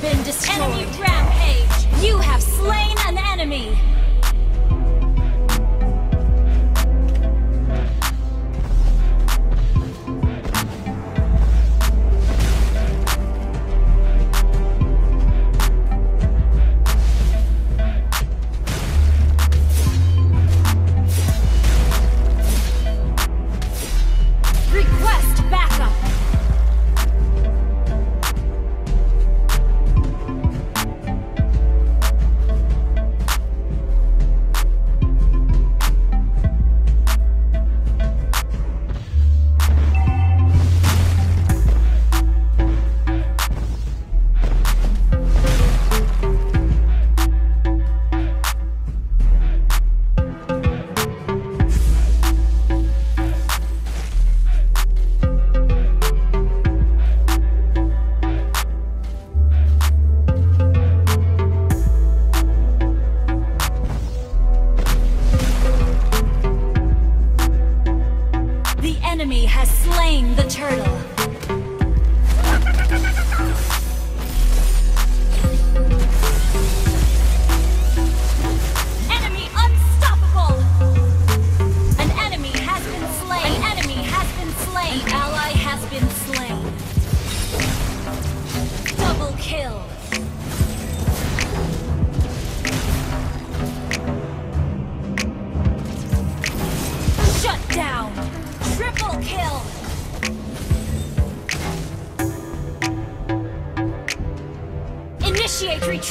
been destroyed. Enemy rampage! You have slain an enemy!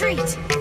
retreat!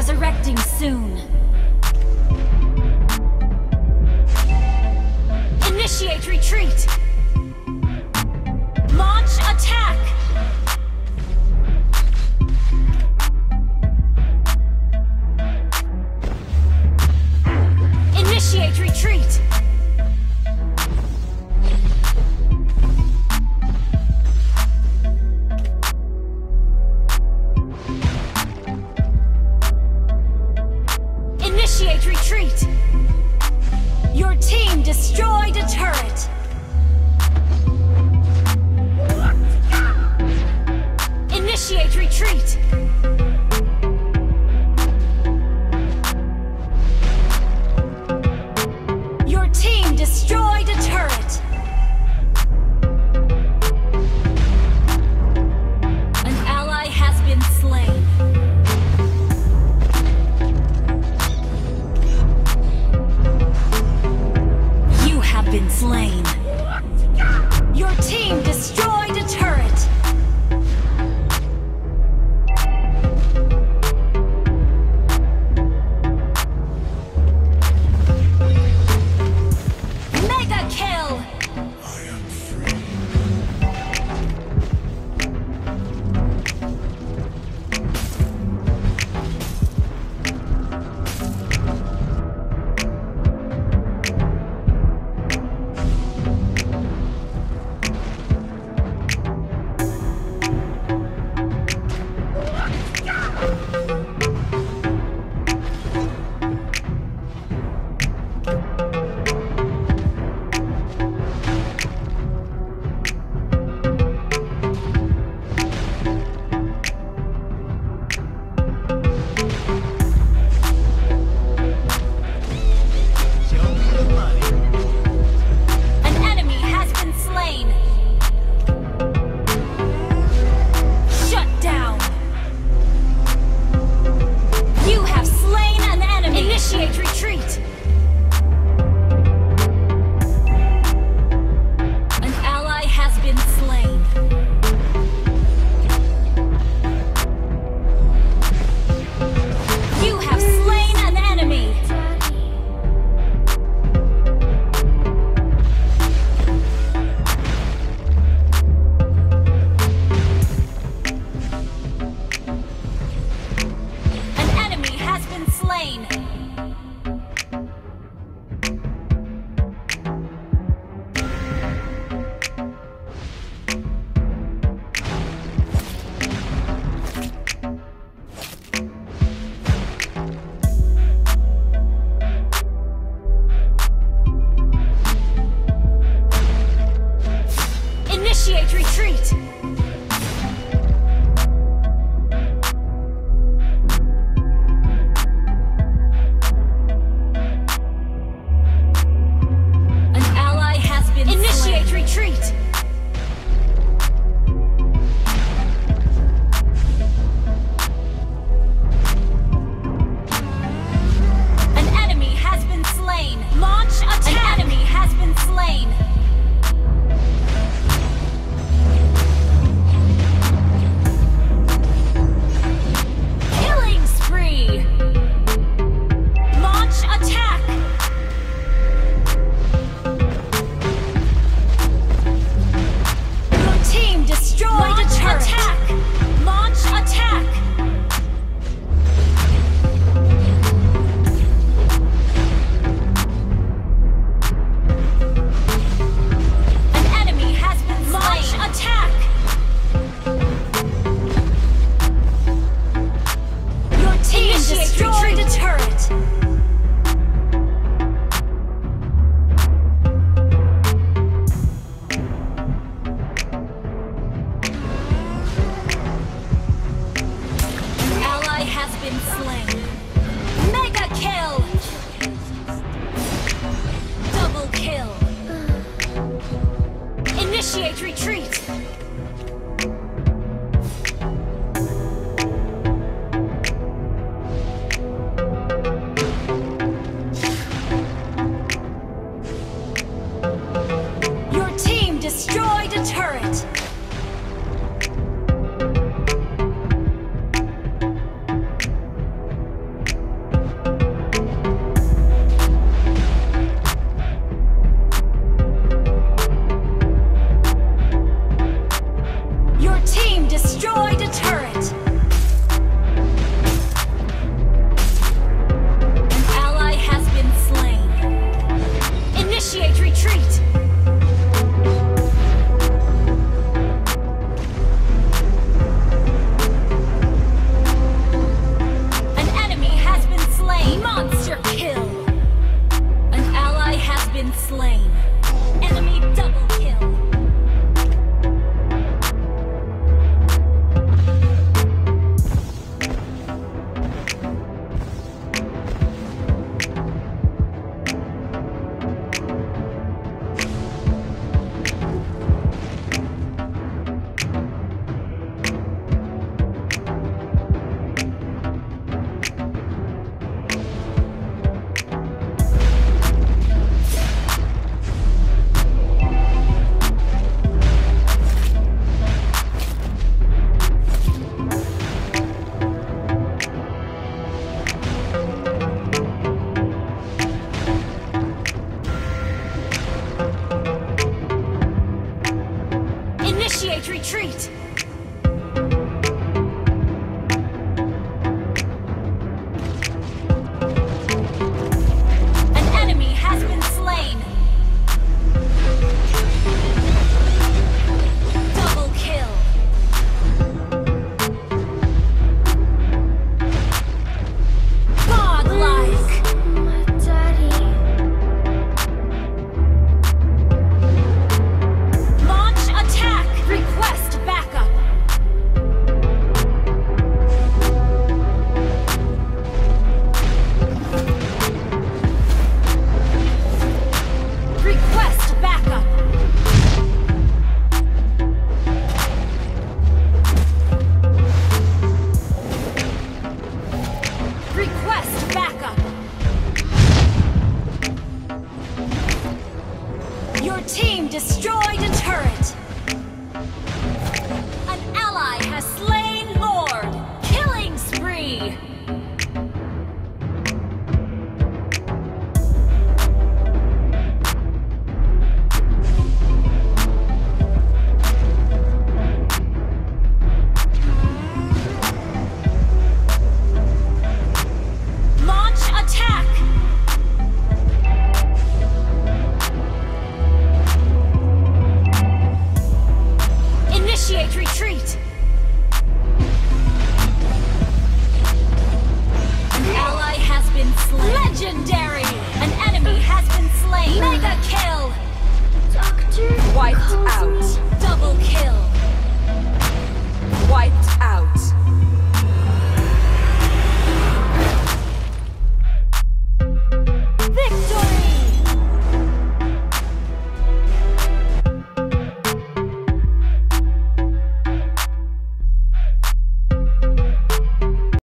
resurrecting soon. Initiate retreat! Launch attack! Engage retreat! Your team destroyed a turret! Initiate retreat!